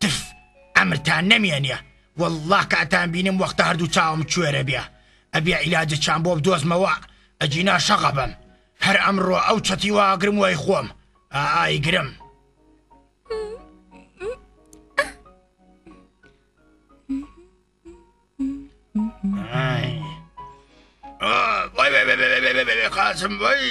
تف عەمرتان نەمێنێ واللە کە ئەتان بینم وەختە هەردوو چاوم کوێرە بێ ئەبێ عیلاجە چام بۆ بدۆزمەوە ئەگینا شەغەبم هەر ئەمڕۆ ئەو چەتی واگرم وای خۆم ئای گرم قاسم وای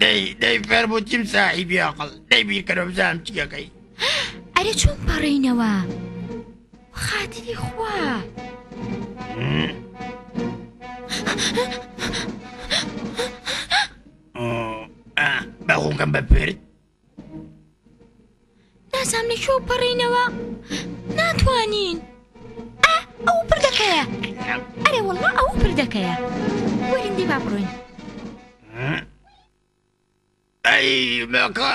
دەی دەی فێر بوو چیم ساحیبی ئەقڵ دەی بیرکەرە بزانم چیەکەی ئەرێ چۆن پەڕینەوە خاتری خوا بەخۆکەم بە پرد نازام لە کوێ پەڕینەوە ناتوانین ئا ئەو پردەکەیە ئەرێ وەڵا ئەو پردەکەیە وەرندی با بڕۆین ئەی مەکە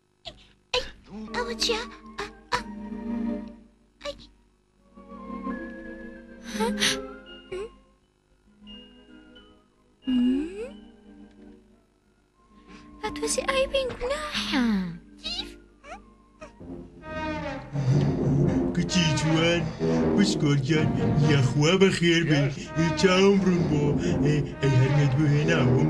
ئەوە چیە؟ ئەتوەسی ئای بین گوناحە کچی جوان بشکۆرگیان یاخوا بە خێر بێ چاوم ڕوون بۆ ئەی هەرمێت بهێناوم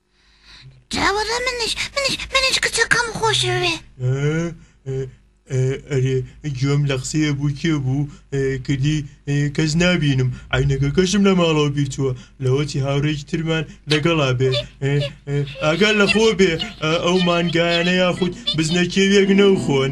جاوەڕێ منیش منیش منیش کچەکەم خۆشەوێ ئەرێ گوێم لە قسەیە بوو کێ بوو کردی کەس نبینم عینەکە کەشم لە ماڵەوە بیرتووە لەوەتی هاوڕێکی ترمان لەگەڵا بێ ئاگال لە خۆ بێ ئەو مانگایانە یاخود بزنە کێوێک نەوخۆن.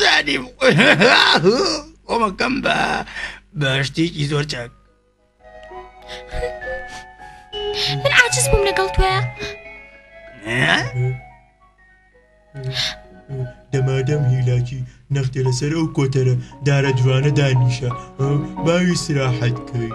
زانیم ئۆمەکەم بە بە شتێکی زۆر چاک من عاجز بووم لەگەڵ توە دەمادەم هیلاکی نەختێ لەسەر ئەو کۆتەرە دارە جوانە دانیشە باوی سراحەت کرد.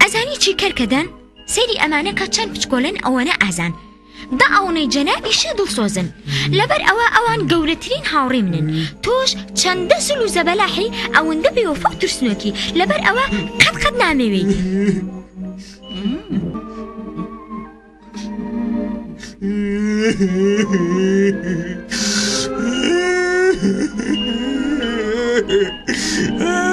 ئەزانی چی کەرکەدەن سەیری ئەمانە کە چەند بچکۆلن ئەوەنە ئازان دا ئەوەی جەنابیشە دڵسۆزن لەبەر ئەوە ئەوان گەورەترین هاوڕێ منن تۆش چەندە سل و زەبەلاحی ئەوەندە بێ وەفا و ترسنۆکی لەبەر ئەوە قەت قەت نامەوێیت Ah!